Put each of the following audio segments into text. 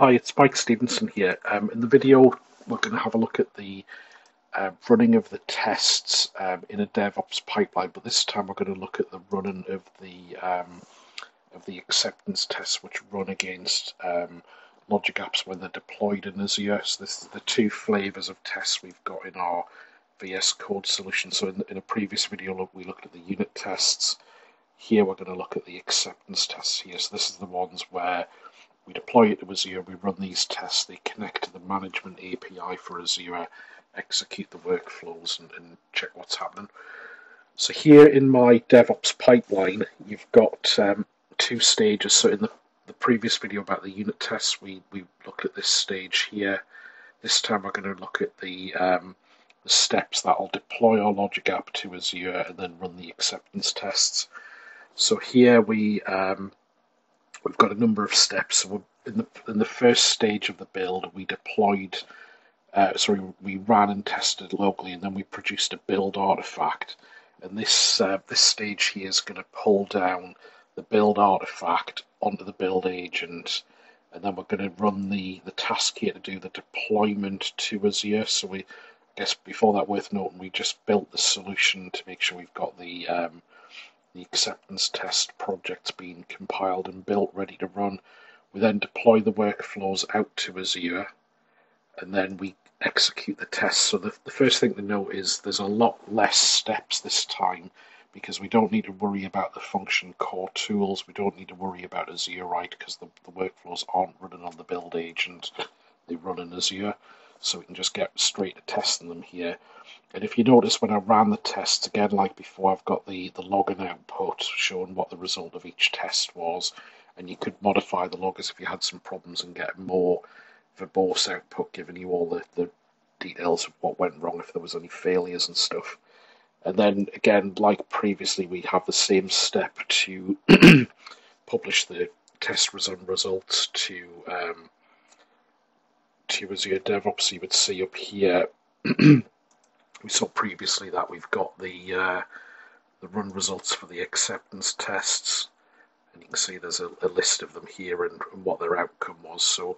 Hi, it's Mike Stephenson here. Um, in the video, we're going to have a look at the uh, running of the tests um, in a DevOps pipeline, but this time we're going to look at the running of the um, of the acceptance tests which run against um, logic apps when they're deployed in Azure. So this is the two flavors of tests we've got in our VS Code solution. So in, in a previous video, look, we looked at the unit tests. Here we're going to look at the acceptance tests here. So this is the ones where we deploy it to Azure, we run these tests, they connect to the management API for Azure, execute the workflows and, and check what's happening. So here in my DevOps pipeline, you've got um, two stages. So in the, the previous video about the unit tests, we, we looked at this stage here. This time we're going to look at the, um, the steps that will deploy our logic app to Azure and then run the acceptance tests. So here we um, we've got a number of steps. In the in the first stage of the build, we deployed, uh, sorry, we ran and tested locally, and then we produced a build artifact. And this uh, this stage here is going to pull down the build artifact onto the build agent, and then we're going to run the the task here to do the deployment to Azure. So we, I guess before that, worth noting, we just built the solution to make sure we've got the um, the acceptance test project's been compiled and built, ready to run. We then deploy the workflows out to Azure, and then we execute the tests. So the, the first thing to note is there's a lot less steps this time because we don't need to worry about the function core tools. We don't need to worry about Azurite? because the, the workflows aren't running on the build agent. They run in Azure. So we can just get straight to testing them here. And if you notice when I ran the tests, again like before, I've got the, the log and output showing what the result of each test was. And you could modify the loggers if you had some problems and get more verbose output giving you all the, the details of what went wrong, if there was any failures and stuff. And then again, like previously, we have the same step to publish the test results to um, to Azure DevOps. You would see up here. We saw previously that we've got the uh, the run results for the acceptance tests. And you can see there's a, a list of them here and, and, what their outcome was. So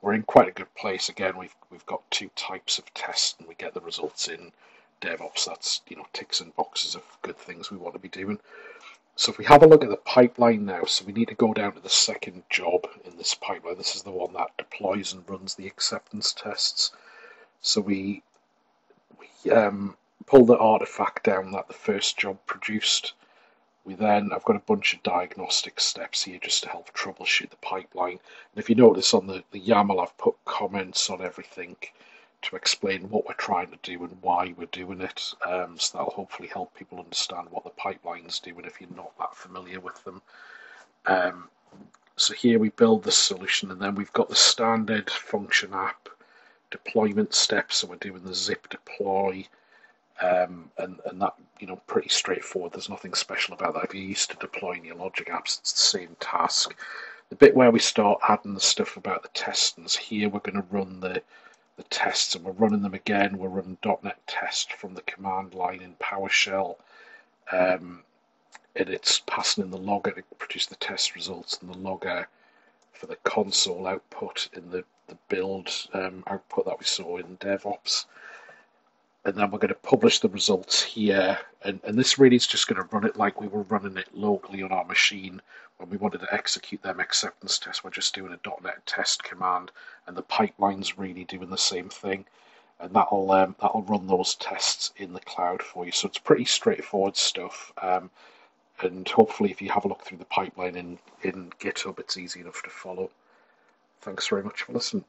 we're in quite a good place. Again we've we've got two types of tests and we get the results in DevOps. That's you know ticks and boxes of good things we want to be doing so if we have a look at the pipeline now so we need to go down to the second job in this pipeline this is the one that deploys and runs the acceptance tests so we we um, pull the artifact down that the first job produced. We then, I've got a bunch of diagnostic steps here just to help troubleshoot the pipeline. And if you notice on the, the YAML, I've put comments on everything to explain what we're trying to do and why we're doing it. Um, so that'll hopefully help people understand what the pipeline's do, and if you're not that familiar with them. Um, so here we build the solution and then we've got the standard function app deployment steps. So we're doing the zip deploy, um, and and that you know pretty straightforward. There's nothing special about that. If you're used to deploying your Logic apps, it's the same task. The bit where we start adding the stuff about the testings here, we're going to run the the tests, and we're running them again. We're running .NET test from the command line in PowerShell. Um, and it's passing in the logger to produce the test results, and the logger for the console output in the, the build um, output that we saw in DevOps. And then we're going to publish the results here. And, and this really is just going to run it like we were running it locally on our machine when we wanted to execute them acceptance tests. We're just doing a .NET test command, and the pipeline's really doing the same thing. And that'll um, that'll run those tests in the cloud for you. So it's pretty straightforward stuff. Um, and hopefully if you have a look through the pipeline in, in GitHub, it's easy enough to follow. Thanks very much for listening.